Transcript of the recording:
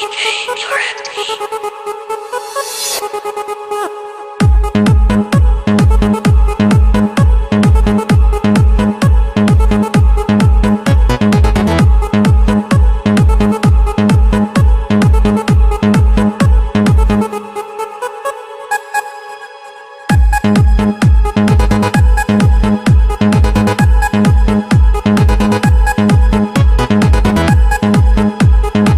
you're empty.